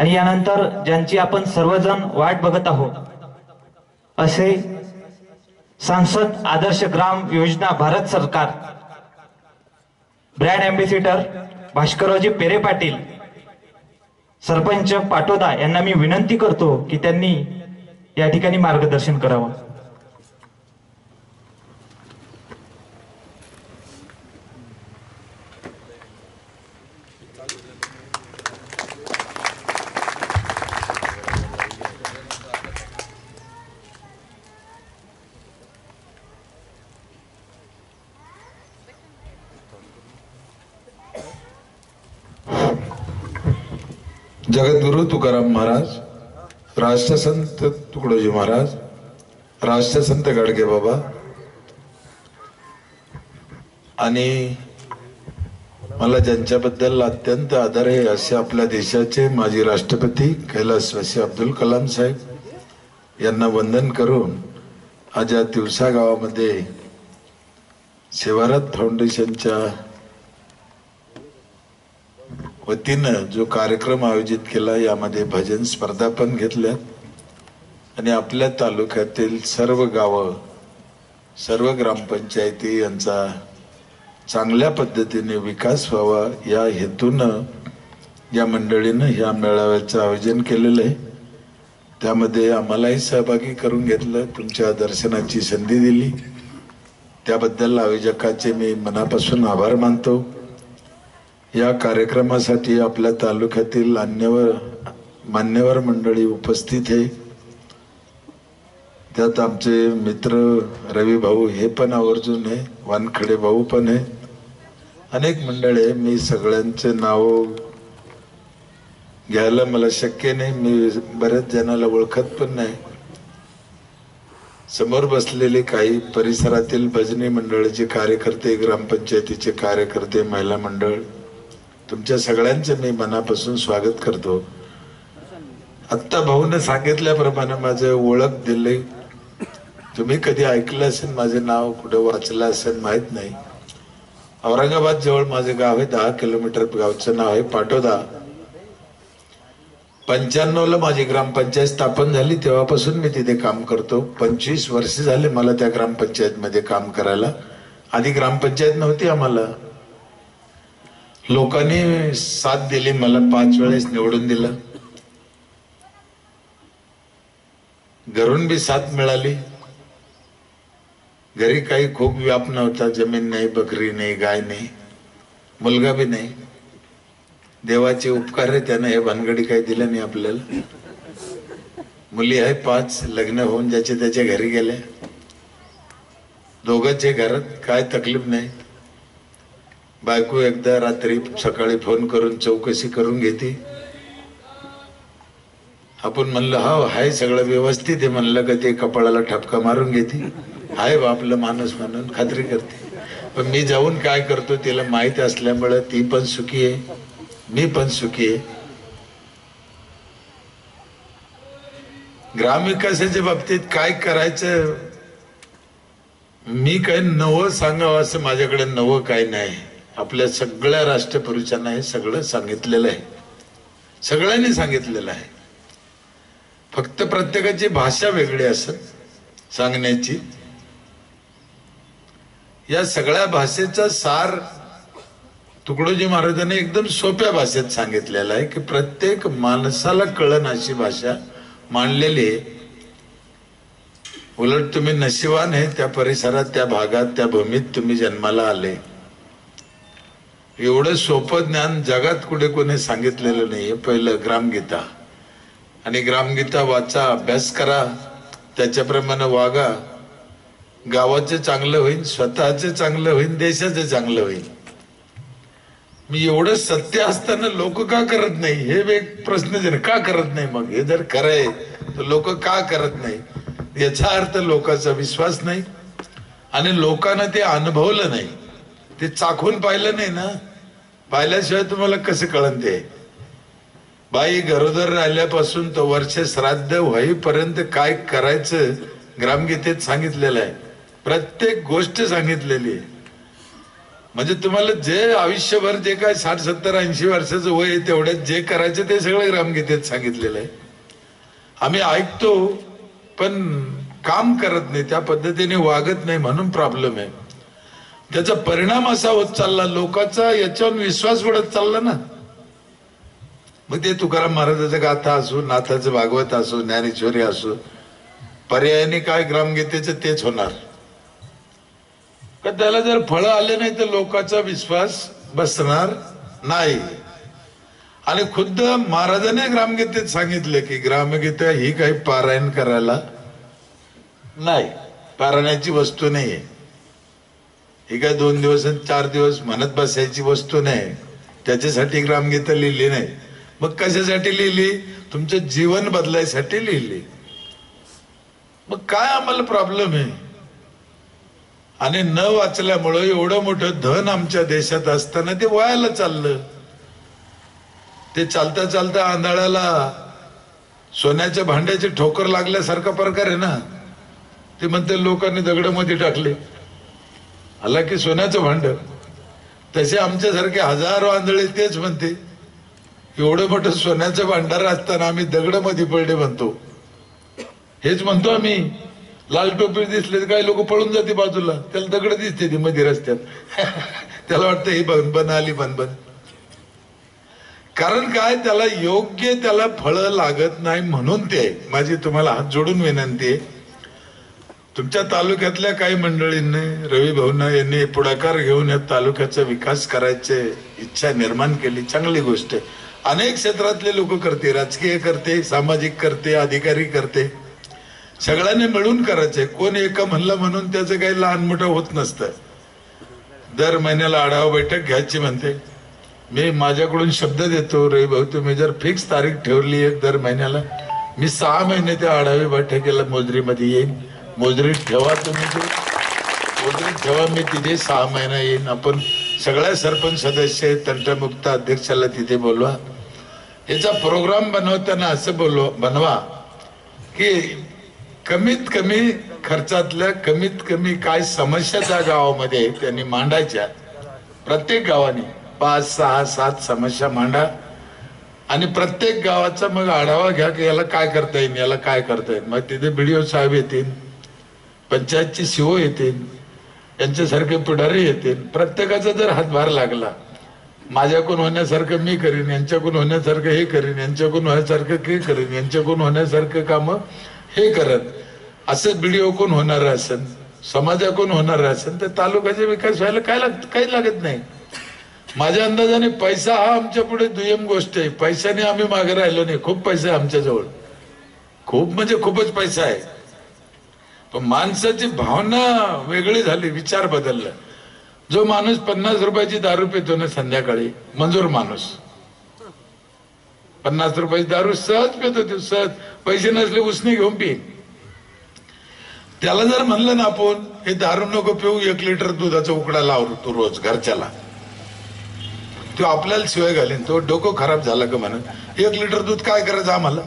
आणि यानंतर ज्यांची आपण सर्वजण वाट बघत आहोत असे सांसद आदर्श ग्राम योजना भारत सरकार ब्रँड अँबेसिडर भास्कररावजी पेरे पाटील सरपंच पाटोदा यांना मी विनंती करतो की त्यांनी या ठिकाणी मार्गदर्शन करावं. जगद्गुरु तुकाराम महाराज राष्ट्रसंत तुकडोजी महाराज राष्ट्रसंत गाडगे बाबा आणि मला ज्यांच्याबद्दल अत्यंत आदर आहे असे आपल्या देशाचे माजी राष्ट्रपती कैलासवासी अब्दुल कलाम साहेब यांना वंदन करून आज या दिवसा गावामध्ये सेवारत फाउंडेशनच्या वतीनं जो कार्यक्रम आयोजित केला यामध्ये भजन स्पर्धा पण घेतल्या आणि आपल्या तालुक्यातील सर्व गावं सर्व ग्रामपंचायती यांचा चांगल्या पद्धतीने विकास व्हावा या हेतूनं या मंडळीनं ह्या मेळाव्याचं आयोजन केलेलं आहे. त्यामध्ये आम्हालाही सहभागी करून घेतलं तुमच्या दर्शनाची संधी दिली. त्याबद्दल आयोजकाचे मी मनापासून आभार मानतो. या कार्यक्रमासाठी आपल्या तालुक्यातील अन्यवर मान्यवर मंडळी उपस्थित आहे. त्यात आमचे मित्र रवी भाऊ हे पण आवर्जून आहे वानखडे भाऊ पण आहे. अनेक मंडळ आहे मी सगळ्यांचे नाव घ्यायला मला शक्य नाही मी बऱ्याच जणाला ओळखत पण नाही. समोर बसलेले काही परिसरातील भजनी मंडळाचे कार्यकर्ते ग्रामपंचायतीचे कार्यकर्ते महिला मंडळ तुमच्या सगळ्यांचं मी मनापासून स्वागत करतो. आत्ता भाऊने सांगितल्याप्रमाणे माझं ओळख दिले. तुम्ही कधी ऐकलं असेल माझे नाव कुठं वाचलं असेल माहीत नाही. औरंगाबाद जवळ माझं गाव आहे दहा किलोमीटर गावचं नाव आहे पाटोदा. पंच्याण्णवला माझी ग्रामपंचायत स्थापन झाली तेव्हापासून मी तिथे काम करतो. पंचवीस वर्ष झाले मला त्या ग्रामपंचायतमध्ये काम करायला. आधी ग्रामपंचायत नव्हती आम्हाला. लोकांनी साथ दिली मला पाच वेळेस निवडून दिलं. घरून बी साथ मिळाली. घरी काही खूप व्याप नव्हता जमीन नाही बकरी नाही गाय नाही मुलगा बी नाही. देवाचे उपकार आहे त्यानं हे भानगडी काही दिलं नाही आपल्याला. मुली आहे पाच लग्न होऊन ज्याचे त्याच्या घरी गेले दोघांचे घरात काय तकलीफ नाही. बायको एकदा रात्री सकाळी फोन करून चौकशी करून घेते. आपण म्हणलं हा हाय सगळं व्यवस्थित आहे. म्हणलं का ते कपाळाला ठपका मारून घेते. हाय बा आपलं माणूस म्हणून खात्री करते. पण मी जाऊन काय करतो तिला माहीत असल्यामुळे ती पण सुखी आहे. मी पण सुखी आहे. ग्रामविकासाच्या बाबतीत काय करायचं मी काय नवं सांगावं असं माझ्याकडे नवं काय नाही. आपल्या सगळ्या राष्ट्रपुरुषांना हे सगळं सांगितलेलं आहे. सगळ्यांनी सांगितलेलं आहे. फक्त प्रत्येकाची भाषा वेगळी असत सांगण्याची. या सगळ्या भाषेचा सार तुकडोजी महाराजांनी एकदम सोप्या भाषेत सांगितलेलं आहे की प्रत्येक माणसाला कळण अशी भाषा मांडलेली आहे. उलट तुम्ही नशिवान आहे त्या परिसरात त्या भागात त्या भूमीत तुम्ही जन्माला आले. एवढं सोपं ज्ञान जगात कुठे कोणी सांगितलेलं नाही पहिलं ग्रामगीता. आणि ग्रामगीता वाचा अभ्यास करा. त्याच्याप्रमाणे वागा. गावाचं चांगलं होईल स्वतःचं चांगलं होईल देशाचं चांगलं होईल मी एवढं सत्य असताना लोक का करत नाही? हे एक प्रश्न का करत नाही मग? हे जर खरंय तर लोक का करत नाही? याचा अर्थ लोकांचा विश्वास नाही. आणि लोकांना ते अनुभवलं नाही. ते चाखून पाहिलं नाही ना. पाहिल्याशिवाय तुम्हाला कसं कळन ते? बाई गरोदर राहिल्यापासून तो वर्ष श्राद्ध होईपर्यंत काय करायचं ग्रामगीतेत सांगितलेलं आहे. प्रत्येक गोष्ट सांगितलेली आहे. म्हणजे तुम्हाला जे आयुष्यभर जे काय साठ सत्तर ऐंशी वर्षाचं वय आहे तेवढ्यात जे करायचं ते सगळं ग्रामगीतेत सांगितलेलं आहे. आम्ही ऐकतो पण काम करत नाही त्या पद्धतीने वागत नाही म्हणून प्रॉब्लेम आहे. त्याचा परिणाम असा होत चालला लोकांचा याच्यावर विश्वास उडत चालला ना. मग ते तुकाराम महाराजाचं गाथा असो नाथाचं भागवत असो ज्ञानेश्वरी असो पर्यायाने काय ग्रामगीतेचं तेच होणार. का त्याला जर फळं आले नाही तर लोकांचा विश्वास बसणार नाही. आणि खुद्द महाराजाने ग्रामगीतेत सांगितलं की ग्रामगीता ही काही पारायण करायला नाही. पारायणाची वस्तू नाहीये. ही काय दोन दिवस आणि चार दिवस म्हणत बसायची वस्तू नाही. त्याच्यासाठी ग्रामगीता लिहिली नाही. मग कशासाठी लिहिली? तुमचं जीवन बदलायसाठी लिहिली. मग काय आम्हाला प्रॉब्लेम आहे? आणि न वाचल्यामुळं एवढं मोठं धन आमच्या देशात असताना ते व्हायला चाललं. ते चालता चालता आंधळाला सोन्याच्या भांड्याची ठोकर लागल्यासारखा प्रकार आहे ना? ते म्हणते लोकांनी दगडामध्ये टाकले. आला की सोन्याचं भांड. तसे आमच्यासारखे हजारो आंधळे तेच म्हणते एवढं मोठं सोन्याचं भांडार असताना आम्ही दगडामध्ये पडले म्हणतो. हेच म्हणतो आम्ही. लाल टोपी दिसले तर काही लोक पळून जाते बाजूला. त्याला दगड दिसते ती मध्ये रस्त्यात. त्याला वाटतं ही बनबन आली बनबन. कारण काय? त्याला योग्य त्याला फळं लागत नाही म्हणून ते. आहे. माझी तुम्हाला हात जोडून विनंती आहे. तुमच्या तालुक्यातल्या काही मंडळींनी रवी भाऊना यांनी पुढाकार घेऊन या तालुक्याचा विकास करायचे इच्छा निर्माण केली. चांगली गोष्ट आहे. अनेक क्षेत्रातले लोक करते राजकीय करते सामाजिक करते अधिकारी करते. सगळ्यांनी मिळून करायचे कोण एका म्हणलं म्हणून त्याचं काही लहान मोठं होत नसतं. दर महिन्याला आढावा बैठक घ्यायची म्हणते. मी माझ्याकडून शब्द देतो रवी भाऊ तुम्ही जर फिक्स तारीख ठेवली एक दर महिन्याला मी सहा महिने त्या आढावी बैठकीला मोजरीमध्ये येईन. मोजरीत ठेवा तुम्ही ते. मोजरीत ठेवा मी तिथे सहा महिना येईन. आपण सगळ्या सरपंच सदस्य तंत्रमुक्त अध्यक्षाला तिथे बोलवा. याचा प्रोग्राम बनवताना असं बोलवा बनवा की कमीत कमी खर्चातल्या कमीत कमी काय समस्या त्या गावामध्ये आहेत, त्यांनी मांडायच्या. प्रत्येक गावाने पाच सहा सात समस्या मांडा. आणि प्रत्येक गावाचा मग आढावा घ्या की याला काय करता येईल याला काय करता येईल. मग तिथे बीडीओ साहेब येतील. पंचायतचे सीओ येतील यांच्यासारखे पुढारी येतील. प्रत्येकाचा जर हातभार लागला माझ्याकडून होण्यासारखं मी करीन यांच्याकडून होण्यासारखं हे करीन यांच्याकडून होण्यासारखं ते करीन यांच्याकडून होण्यासारखं कामं हे करत असं बीडीओ कोण होणार असेल समाजाकडून होणार असेल तर तालुक्याचा विकास व्हायला काय लागत काही लागत नाही. माझ्या अंदाजाने पैसा हा आमच्या पुढे दुय्यम गोष्ट आहे. पैशाने आम्ही मागे राहिलो नाही. खूप पैसा आहे आमच्याजवळ. खूप म्हणजे खूपच पैसा आहे. पण माणसाची भावना वेगळी झाली विचार बदलला. जो माणूस पन्नास रुपयाची दारू पितो ना संध्याकाळी मंजूर माणूस. पन्नास रुपयाची दारू सहज पितो तो सहज. पैसे नसले उसने घेऊन पिईन त्याला जर म्हणलं ना आपण हे दारू नको पिऊ एक लिटर दुधाचा उकडा लाव तू रोज घरच्याला. तो आपल्याला शिवाय घालीन. तो डोकं खराब झालं का म्हणत एक लिटर दूध काय करायचं आम्हाला?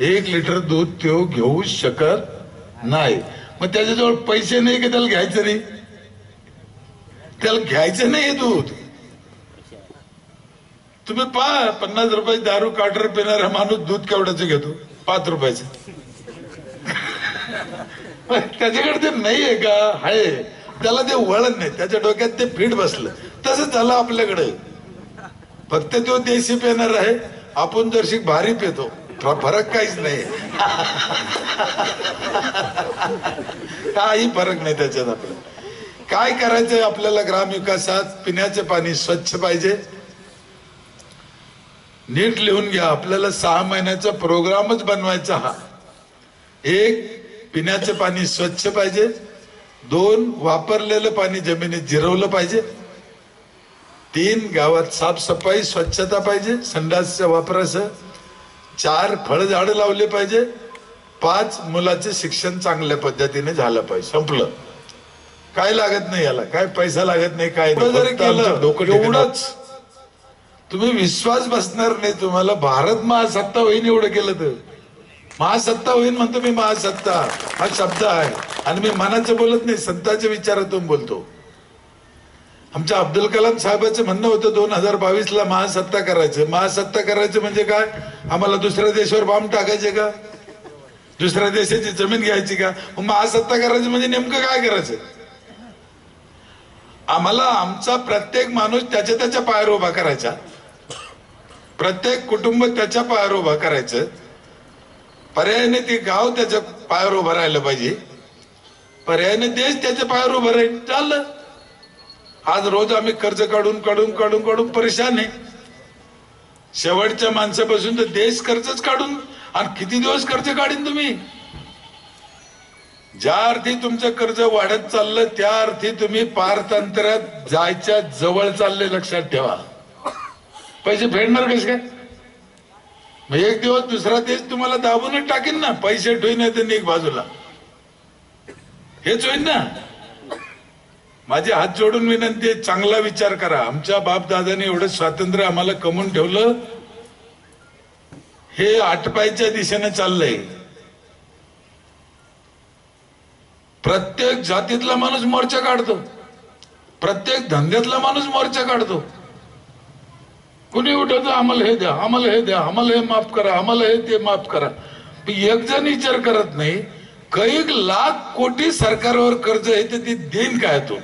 एक लिटर दूध तो घेऊ शकत नाही. मग त्याच्याजवळ पैसे नाही का त्याला घ्यायचं नाही त्याला घ्यायचं नाही हे दूध. तुम्ही पहा पन्नास रुपयाची दारू काटर पिणारा माणूस दूध केवढ्याचं घेतो? पाच रुपयाचं. त्याच्याकडे ते नाहीये का? आहे त्याला ते वळण नाही. त्याच्या डोक्यात ते फिट बसलं. तसं झालं आपल्याकडे. फक्त तो देशी पेणार आहे. आपण जरशी भारी पेतो. फरक काहीच नाही. काही फरक नाही त्याच्यात आपलं. काय करायचंय आपल्याला ग्रामविकासात पिण्याचे पाणी स्वच्छ पाहिजे. नीट लिहून घ्या आपल्याला सहा महिन्याचा प्रोग्रामच बनवायचा हा. एक पिण्याचे पाणी स्वच्छ पाहिजे. दोन वापरलेलं पाणी जमिनीत जिरवलं पाहिजे. तीन गावात साफसफाई स्वच्छता पाहिजे. संडासच्या वापरासह चार फळझाडं लावले पाहिजे. पाच मुलाचे शिक्षण चांगल्या पद्धतीने झालं पाहिजे. संपलं. काय लागत नाही याला? काय पैसा लागत नाही काय. जरी केलं, एवढंच. तुम्ही विश्वास बसणार नाही तुम्हाला. भारत महासत्ता होईन एवढं केलं तर. महासत्ता होईन म्हणतो मी महासत्ता. हा शब्द आहे. आणि मी मनाचं बोलत नाही संतांच्या विचारातून बोलतो. आमच्या अब्दुल कलाम साहेबांचं म्हणणं होतं दोन हजार बावीस ला महासत्ता करायचं. महासत्ता करायचं म्हणजे काय? आम्हाला दुसऱ्या देशावर बॉम्ब टाकायचे का? दुसऱ्या देशाची जमीन घ्यायची का? मग महासत्ता करायची म्हणजे नेमकं काय करायचं? आम्हाला आमचा प्रत्येक माणूस त्याच्या त्याच्या पायावर उभा करायचा. प्रत्येक कुटुंब त्याच्या पायावर उभा करायचं. पर्यायाने ते गाव त्याच्या पायावर उभं राहिलं पाहिजे. पर्यायाने देश त्याच्या पायावर उभं राहील. चाललं. आज रोज आम्ही कर्ज काढून काढून काढून काढून परेशान आहे. शेवटच्या माणसापासून तर देश कर्जच काढून आणि किती दिवस कर्ज काढीन तुम्ही? ज्या अर्थी तुमचं कर्ज वाढत चाललं त्या अर्थी तुम्ही पारतंत्र्यात जायच्या जवळ चालले लक्षात ठेवा. पैसे फेडणार कसे काय? मग एक दिवस दुसरा देश तुम्हाला दाबूनच टाकेन ना पैसे ठेवून येते एक बाजूला. हेच होईल ना. माझे हात जोडून विनंती आहे चांगला विचार करा. आमच्या बाप दादाने एवढं स्वातंत्र्य आम्हाला कमवून ठेवलं. हे आटपायच्या दिशेने चाललंय. प्रत्येक जातीतला माणूस मोर्चा काढतो. प्रत्येक धंद्यातला माणूस मोर्चा काढतो. कुणी उठवतो आम्हाला हे द्या आम्हाला हे द्या आम्हाला हे माफ करा आम्हाला हे ते माफ करा. एक जण विचार करत नाही कैक लाख कोटी सरकारवर कर्ज आहे तर ते देईन काय तो?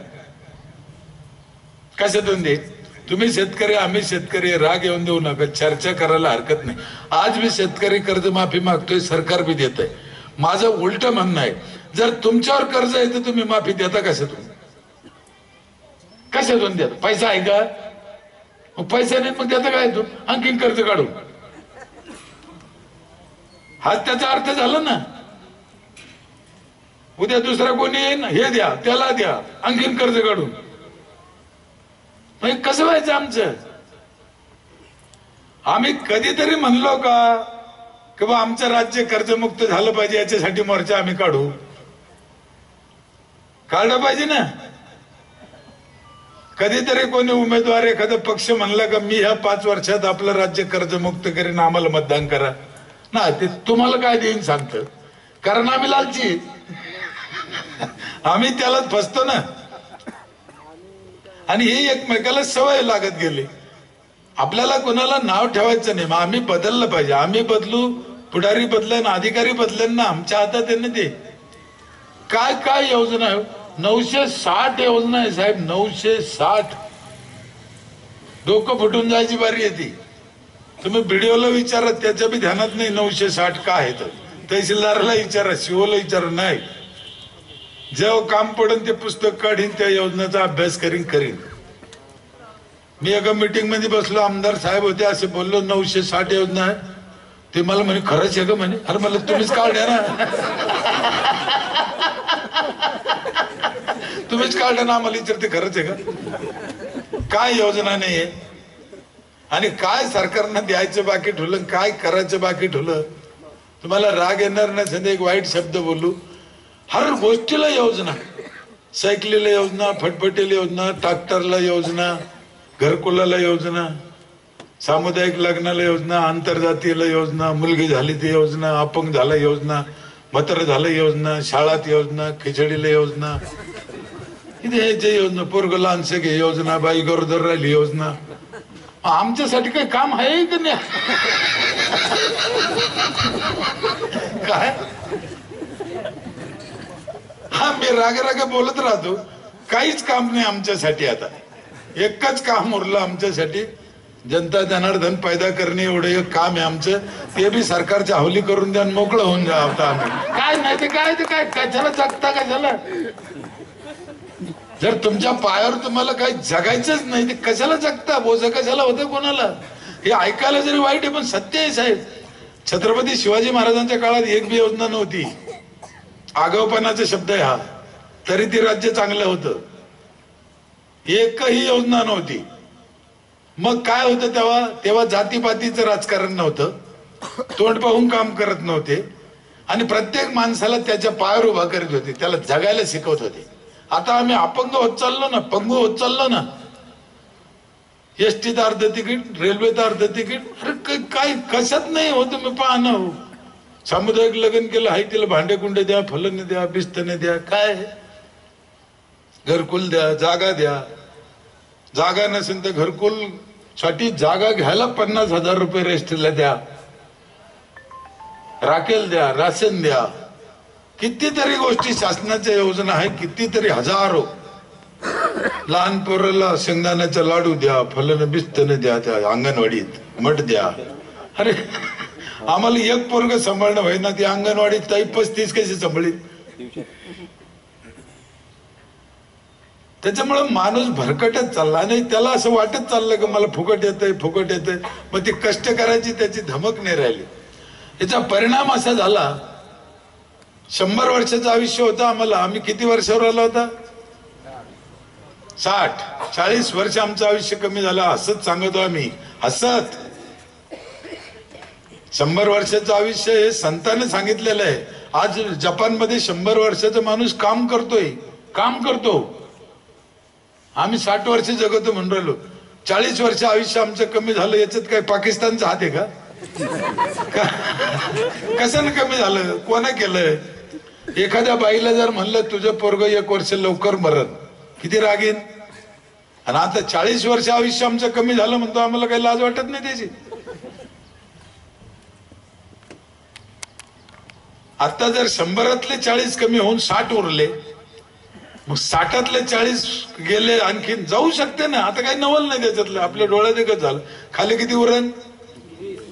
कशातून दे? तुम्ही शेतकरी आम्ही शेतकरी राग येऊन देऊ नका चर्चा करायला हरकत नाही. आज मी शेतकरी कर्जमाफी मागतोय सरकार बी देत आहे माझं उलट म्हणणं आहे जर तुमच्यावर कर्ज आहे तर तुम्ही माफी देता कशातून? कशातून देता? पैसा आहे का? मग पैसा नाही मग देता काय तू? आणखीन कर्ज काढून. हाच त्याचा अर्थ झाला ना. उद्या दुसरा कोणी येईन हे द्या त्याला द्या आणखीन कर्ज काढून. म्हणजे कसं व्हायचं आमचं? आम्ही कधीतरी म्हणलो का की बा आमचं राज्य कर्जमुक्त झालं पाहिजे याच्यासाठी मोर्चा आम्ही काढू. काढलं पाहिजे ना? कधीतरी कोणी उमेदवार एखादा पक्ष म्हणला का मी ह्या पाच वर्षात आपलं राज्य कर्जमुक्त करीन आम्हाला मतदान करा. ना ते तुम्हाला काय देईन सांगतं? कारण आम्ही लालची आम्ही त्यालाच फसतो ना? आणि ही एकमेकाला सवय लागत गेली. आपल्याला कोणाला नाव ठेवायचं नाही. मग आम्ही बदललं पाहिजे. आम्ही बदलू पुढारी बदलन अधिकारी बदलन ना आमच्या हातात आहे ना ते. काय काय योजना आहे? नऊशे साठ योजना आहे साहेब. नऊशे साठ. डोकं फुटून जायची बारी येते तुम्ही व्हिडिओला विचारा. त्याच्या बी ध्यानात नाही नऊशे साठ का आहे तहसीलदाराला विचारा. शिवोला विचारा. नाही. जेव्हा काम पडेल ते पुस्तक काढीन त्या योजनेचा अभ्यास करीन करीन. मी एका मीटिंगमध्ये बसलो आमदार साहेब होते असे बोललो नऊशे साठ योजना आहे. ते मला म्हणे खरंच आहे का म्हणे? अरे मला तुम्हीच काढल्या ना. तुम्हीच काढल्या ना आम्हाला विचारते खरंच आहे का? काय योजना नाहीये. आणि काय सरकारनं द्यायचं बाकी ठेवलं काय करायचं बाकी ठेवलं? तुम्हाला राग येणार नसेल एक वाईट शब्द बोलू. हर गोष्टीला योजना. सायकलीला योजना फटफटीला योजना ट्रॅक्टरला योजना घरकुलाला योजना सामुदायिक लग्नाला योजना आंतरजातीय योजना मुलगी झाली ती योजना अपंग झाला योजना मत्र झालं योजना शाळात योजना खिचडीला योजना. इथे जे योजना पोरग लहानसे घे योजना बाई गरोदर राहिली योजना. आमच्यासाठी काही काम आहे का नाही? काय? हा मी राग राग बोलत राहतो. काहीच काम नाही आमच्यासाठी आता. एकच काम उरलं आमच्यासाठी. जनता जनार्दन पैदा करणे एवढं एक काम आहे आमचं. ते बी सरकारच्या हवली करून द्या मोकळं होऊन जा आता आम्ही. काय नाही ते काय ते काय कशाला जगता कशाला जर तुमच्या पायावर तुम्हाला काही जगायचंच नाही ते कशाला जगता? बोज कशाला होतं कोणाला? हे ऐकायला जरी वाईट आहे पण सत्य आहे साहेब. छत्रपती शिवाजी महाराजांच्या काळात एक बी योजना नव्हती. आगावपणाचा शब्द आहे हा. तरी ते राज्य चांगलं होतं. एकही योजना नव्हती. मग काय होतं तेव्हा? तेव्हा जातीपातीचं राजकारण नव्हतं. तोंड पाहून काम करत नव्हते. आणि प्रत्येक माणसाला त्याच्या पायावर उभा करीत होते. त्याला जगायला शिकवत होते. आता आम्ही अपंग होत चाललो ना पंगू होत चाललो ना. एसटीत अर्ध तिकीट रेल्वेत अर्ध तिकीट अरे क- काय कशात नाही हो तुम्ही पाहणं. हो सामुदायिक लग्न केलं हाय तिला भांडेकुंड द्या फलने द्या बिस्तने द्या काय? घरकुल द्या जागा द्या. जागा नसेल तर घरकुलसाठी जागा घ्यायला पन्नास हजार रुपये रेस्टला द्या. राखेल द्या राशन द्या. कितीतरी गोष्टी शासनाच्या योजना आहे कितीतरी हजारो. लहान पोराला शेंगदाण्याचा लाडू द्या फलन बिस्तनं द्या त्या अंगणवाडीत मठ द्या. अरे आम्हाला एक पोरग सांभाळणं होईना ती अंगणवाडीत ताई पस्तीस कशी सांभाळी त्याच्यामुळे माणूस भरकटत चालला आणि त्याला असं वाटत चाललं की मला फुकट येतंय फुकट येतंय मग ती कष्ट करायची त्याची धमक नाही राहिली याचा परिणाम असा झाला शंभर वर्षाचं आयुष्य होतं आम्हाला आम्ही किती वर्षावर आला होता साठ चाळीस वर्ष आमचं आयुष्य कमी झालं हसत सांगतो आम्ही हसत शंभर वर्षाचं आयुष्य हे संतांनी सांगितलेलं आहे. आज जपानमध्ये शंभर वर्षाचा माणूस काम करतोय. काम करतो. आम्ही साठ वर्ष जगतो म्हणून राहिलो. चाळीस वर्ष आयुष्य आमचं कमी झालं याच्यात काय पाकिस्तानचा हात आहे का? कसं कशानं कमी झालं? कोणा केलं? एखाद्या बाईला जर म्हणलं तुझं पोरग एक वर्ष लवकर मरण. किती रागीन? आणि आता चाळीस वर्ष आयुष्य आमचं कमी झालं म्हणतो आम्हाला काही लाज वाटत नाही त्याची. आता जर शंभरातले चाळीस कमी होऊन साठ उरले मग साठातले चाळीस गेले आणखीन जाऊ शकते ना? आता काही नवल नाही त्याच्यातलं. आपल्या डोळ्यात एकच झालं. खाली किती उरण?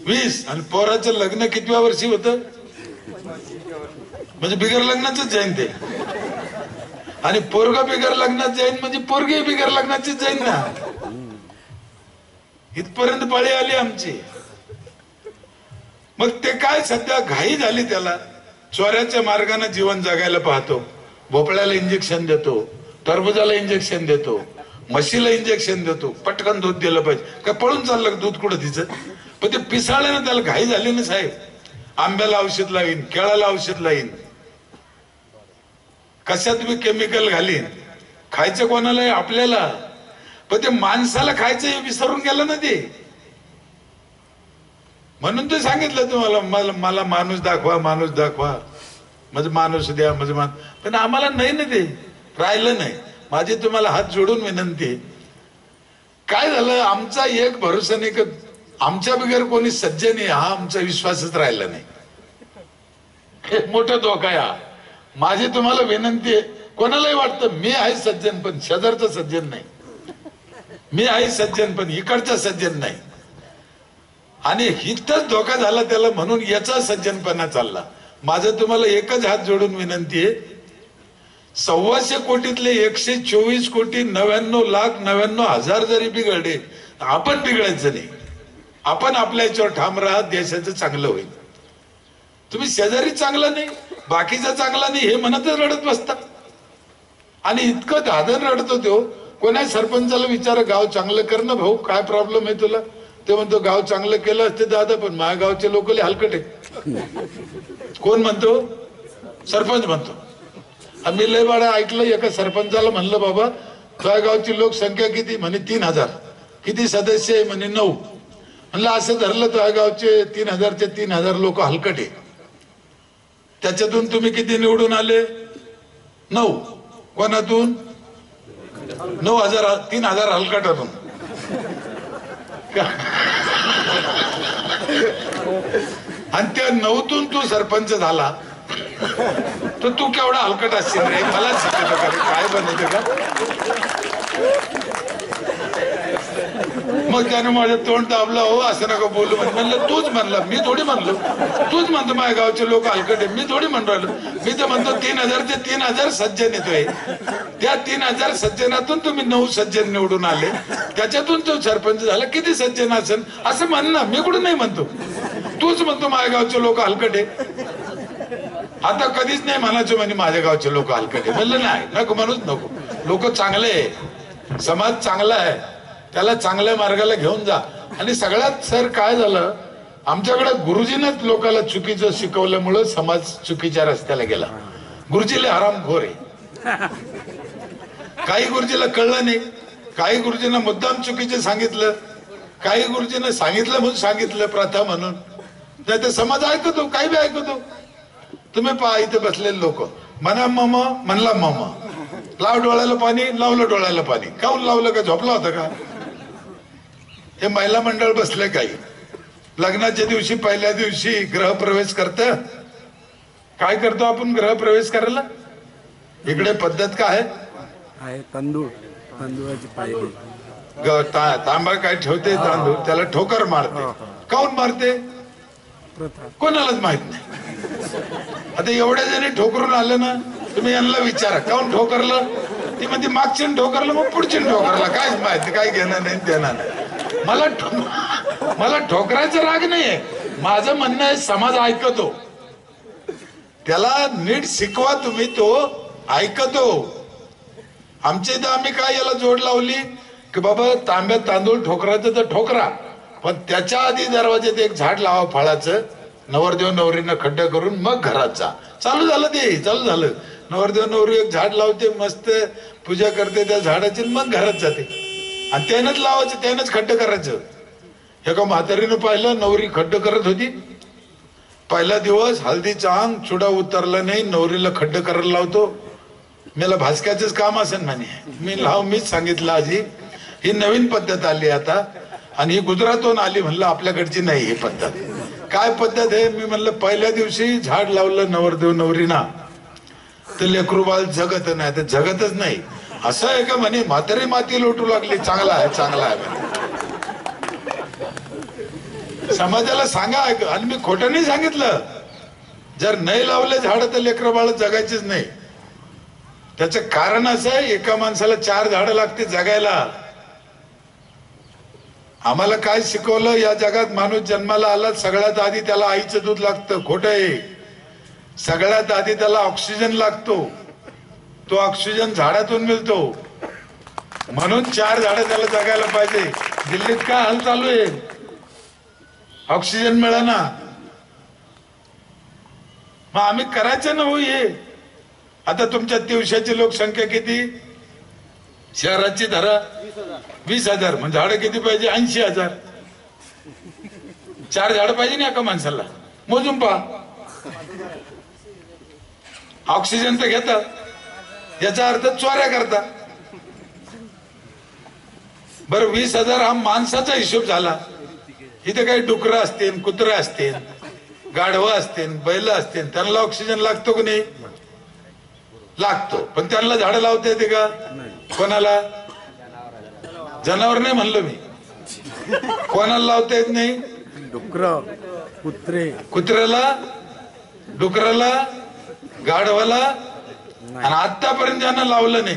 वीस. आणि पोराचं लग्न कितव्या वर्षी होत? म्हणजे बिगर लग्नाच जाईन ते. आणि पोरग बिगर लग्नात जाईन म्हणजे पोरगी बिगर लग्नाचीच जाईन ना? इथपर्यंत पाळी आली आमची. मग ते काय सध्या घाई झाली त्याला? चोऱ्याच्या मार्गाने जीवन जगायला पाहतो. भोपळ्याला इंजेक्शन देतो. टरबुजाला इंजेक्शन देतो. म्हशीला इंजेक्शन देतो. पटकन दूध दिलं पाहिजे. काय पळून चाललं दूध कुठं तिचं? पण ते पिसाळ्यानं त्याला घाई झाली ना साहेब. आंब्याला औषध लावीन केळाला औषध लावीन. कशात मी केमिकल घालीन. खायचं कोणाला आपल्याला. पण ते माणसाला खायचं हे विसरून गेलं ना ते. म्हणून ते सांगितलं तुम्हाला मला मला माणूस दाखवा माणूस दाखवा. म्हणजे माणूस द्या म्हणजे मान पण आम्हाला नाही ना ते राहिलं नाही. माझी तुम्हाला हात जोडून विनंती आहे. काय झालं आमचा एक भरोसा नाही का आमच्या बिगर कोणी सज्जन नाही हा आमचा विश्वासच राहिला नाही. हे मोठा धोका हा. माझी तुम्हाला विनंती आहे कोणालाही वाटतं मी आहे सज्जन पण शेजारचं सज्जन नाही. मी आहे सज्जन पण इकडचं सज्जन नाही. आणि हितच धोका झाला त्याला म्हणून याचा सज्जनपणा चालला. माझं तुम्हाला एकच हात जोडून विनंती आहे. सव्वाशे कोटीतले एकशे चोवीस कोटी नव्याण्णव लाख नव्याण्णव हजार जरी बिघडले तर आपण बिघडायचं नाही. आपण आपल्या याच्यावर ठाम राहा देशाचं चांगलं होईल. तुम्ही शेजारी चांगला नाही बाकीचा चांगला नाही हे म्हणतच रडत बसता. आणि इतकं दादन रडतो तो कोणा सरपंचाला विचार गाव चांगलं कर ना भाऊ काय प्रॉब्लेम आहे तुला? ते म्हणतो गाव चांगलं केलं असते दादा पण माझ्या गावचे लोक लय हलकट आहे कोण म्हणतो? सरपंच म्हणतो. आम्ही लय बाळा ऐकलं एका सरपंचाला म्हणलं बाबा तुझ्या गावची लोकसंख्या किती? म्हणे तीन हजार. किती सदस्य आहे? म्हणे नऊ. म्हणलं असं धरलं तुझ्या गावचे तीन हजारचे तीन हजार लोक हलकट आहे त्याच्यातून तुम्ही किती निवडून आले? नऊ. कोणातून? नऊ हजार तीन हजार हलकटातून. आणि त्या नऊतून तू सरपंच झाला. तर तू केवढा हलकट असशील रे? मला शिकवतो काय बनवते का? मग त्याने माझं तोंड दाबलं हो असं नका बोलू म्हणलं तूच म्हणला मी थोडी म्हणलो. तूच म्हणतो माझ्या गावचे लोक हलकट मी थोडी म्हणतो राहिलो. मी तर म्हणतो तीन हजार ते तीन हजार सज्जन येतोय. त्या तीन हजार सज्जनातून तुम्ही नऊ सज्जन निवडून आले. त्याच्यातून तो सरपंच झाला. किती सज्जन असेल असं म्हण ना. मी कुठं नाही म्हणतो. तूच म्हणतो माझ्या गावचे लोक हलकट आता कधीच नाही म्हणायचो म्हणे माझ्या गावचे लोक हलकट म्हणलं नाही नको म्हणूच नको. लोक चांगले आहे समाज चांगला आहे. त्याला चांगल्या मार्गाला घेऊन जा. आणि सगळ्यात सर काय झालं? आमच्याकडे गुरुजीनंच लोकांना चुकीचं शिकवल्यामुळं समाज चुकीच्या रस्त्याला गेला. गुरुजीला आरामखोर आहे. काही गुरुजीला कळलं नाही. काही गुरुजींना मुद्दाम चुकीचे सांगितलं. काही गुरुजींना सांगितलं म्हणून सांगितलं प्रथा म्हणून. नाही ते समाज ऐकतो काही बी ऐकतो. तुम्ही पहा इथे बसलेले लोक. म्हणा मम म्हणला मम. लाव डोळ्याला पाणी लावलं डोळ्याला पाणी. काऊन लावलं का? झोपला होता का? हे महिला मंडळ बसले काही. लग्नाच्या दिवशी पहिल्या दिवशी ग्रहप्रवेश करत. काय करतो आपण ग्रहप्रवेश करायला? इकडे पद्धत काय आहे? तांदूळ. तांदूळाची पायरी. तांबा काय ठेवते? तांदूळ. त्याला ठोकर मारते. काऊन मारते? कोणालाच माहीत नाही. आता एवढ्या जणी ठोकरून आलं ना तुम्ही यांना विचारा काऊन ठोकरलं? ती म्हणते मागच्या ठोकरलं मग पुढच्या ठोकरला. काहीच माहिती काय घेणं नाही देणार नाही. मला मला ठोकरायचा राग नाहीये. माझं म्हणणं आहे समाज ऐकतो. त्याला नीट शिकवा तुम्ही तो ऐकतो. आमच्या इथं आम्ही काय याला जोड लावली? की बाबा तांब्यात तांदूळ ठोकरायचं तर ठोकरा. पण त्याच्या आधी दरवाज्यात एक झाड लावा फळाचं. नवरदेव नवरीनं खड्ड करून मग घरात जा. चालू झालं ते चालू झालं. नवरदेव नवरी एक झाड लावते मस्त पूजा करते त्या झाडाची मग घरात जाते. आणि त्यानंच लावायचं त्यानंच खड्ड करायचं. एका म्हातारीनं पाहिलं नवरी खड्ड करत होती? पहिला दिवस हल्दीचा अंग चुडा उतरला नाही नवरीला खड्ड करायला लावतो. मला भास्क्याचंच काम असेल म्हणे. मी लाव मीच सांगितलं आजी ही नवीन पद्धत आली आता. आणि ही गुजरातहून आली म्हणलं आपल्याकडची नाही ही पद्धत. काय पद्धत आहे? मी म्हणलं पहिल्या दिवशी झाड लावलं नवरदेव नवरीना. तर लेकरूबाल जगत नाही. तर जगतच नाही. असं आहे का म्हणे म्हातारी माती लोटू लागली चांगला आहे चांगला आहे. म्हणे. समाजाला सांगा आणि मी खोटं नाही सांगितलं. जर नाही लावले झाड तर लेकर बाळ जगायचीच नाही. त्याचं कारण असं आहे एका माणसाला चार झाडं लागते जगायला. आम्हाला काय शिकवलं या जगात माणूस जन्माला आला सगळ्यात आधी त्याला आईचं दूध लागतं खोट आहे. सगळ्यात आधी त्याला ऑक्सिजन लागतो. तो ऑक्सिजन झाडातून मिळतो. म्हणून चार झाडं त्याला जगायला पाहिजे. दिल्लीत काय हाल चालू आहे? ऑक्सिजन मिळाना. मग आम्ही करायचं ना हो ये आता तुमच्या दिवसाची लोकसंख्या किती? शहराची धरा? वीस हजार. म्हणजे झाडं किती पाहिजे? ऐंशी हजार. चार झाडं पाहिजे ना एका माणसाला? मोजून पहा. ऑक्सिजन तर घेतात याचा अर्थ चोऱ्या करता. बरं वीस हजार हा माणसाचा हिशोब झाला. इथे काही डुकरं असतील कुत्रे असतील गाढवं असतील बैल असतील त्यांना ऑक्सिजन लागतो की नाही? लागतो. पण त्यांना झाडं लावता येते का? कोणाला? जनावर नाही म्हणलं मी. कोणाला लावता येत नाही? डुकर कुत्रे. कुत्र्याला डुकराला गाढवाला आणि आतापर्यंत ज्यांना लावलं नाही.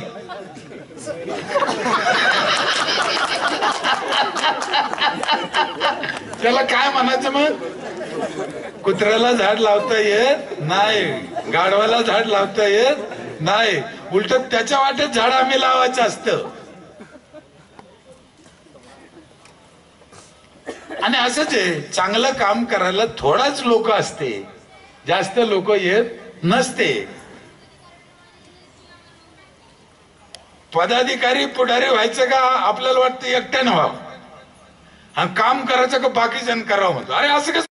त्याला काय म्हणायचं मग? कुत्र्याला झाड लावता येत नाही. गाढवाला झाड लावता येत नाही. उलट त्याच्या वाटेत झाड आम्ही लावायचं असतं. आणि असंच आहे चांगलं काम करायला थोडाच लोक असते. जास्त लोक येत नसते. पदाधिकारी पुढारी व्हायचं का? आपल्याला वाटतं एकट्यानं व्हावं. आणि काम करायचं का? बाकी जण करावं म्हणतो. अरे असं कसं